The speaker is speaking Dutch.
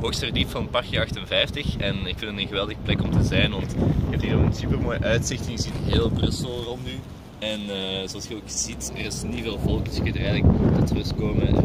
hoogsterdiep van Parkje 58 en ik vind het een geweldige plek om te zijn, want je hebt hier een super mooi uitzicht. Je ziet heel Brussel rond nu. En eh, zoals je ook ziet, er is niet veel volk, dus je kunt er eigenlijk tot rust komen.